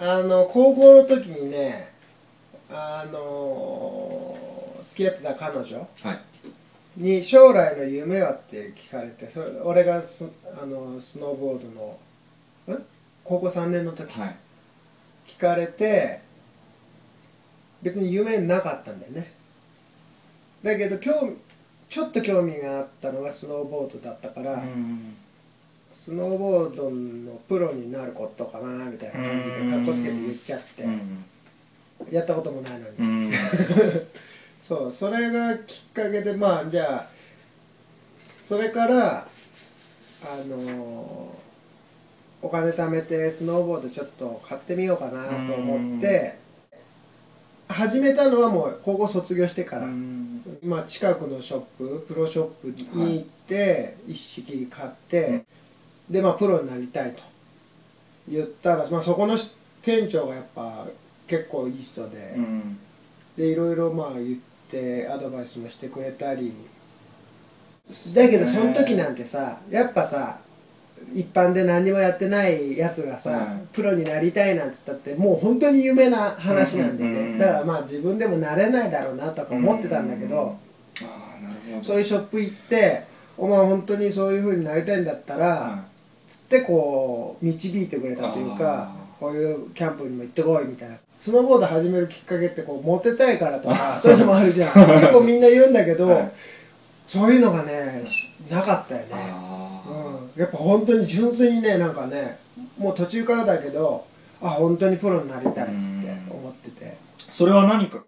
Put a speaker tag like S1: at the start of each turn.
S1: あの高校の時にねあの付き合ってた彼女
S2: はい。
S1: に将来の夢はって聞かれてそれ俺がスあのスノーボードのん高校3年の時
S2: はい。
S1: 聞かれて別に夢なかったんだよね。だけど興味ちょっと興味があったのがスノーボードだったから、
S2: うん
S1: スノーボードのプロになることかなみたいな感じでかっこつけて言っちゃって、
S2: うん
S1: やったこともないのに、
S2: うん。
S1: そうそれがきっかけでまあじゃあそれからあのお金貯めてスノーボードちょっと買ってみようかなと思って始めたのはもう高校卒業してから、
S2: うん。
S1: まあ、近くのショッププロショップに行って、一式買って、でまあプロになりたいと。言ったら、まあ、そこの店長がやっぱ結構いい人で、
S2: うん。
S1: でいろいろまあ言ってアドバイスもしてくれたり。だけどその時なんてさやっぱさ一般で何にもやってないやつがさ、
S2: うん
S1: プロになりたいなんつったってもう本当に夢な話なんで。ね、だからまあ自分でもなれないだろうなとか思ってたんだけど、
S2: うんああなるほど。
S1: そういうショップ行ってお前本当にそういう風になりたいんだったら、
S2: は
S1: つってこう導いてくれたというか
S2: あ
S1: こういうキャンプにも行ってこいみたいな。スノーボード始めるきっかけってこうモテたいからとかそういうのもあるじゃん。結構みんな言うんだけど、
S2: はい。
S1: そういうのがねしなかったよね、
S2: あ
S1: うん、やっぱ本当に純粋にねなんかねもう途中からだけどあ本当にプロになりたいっつって思ってて。
S2: ーそれは何か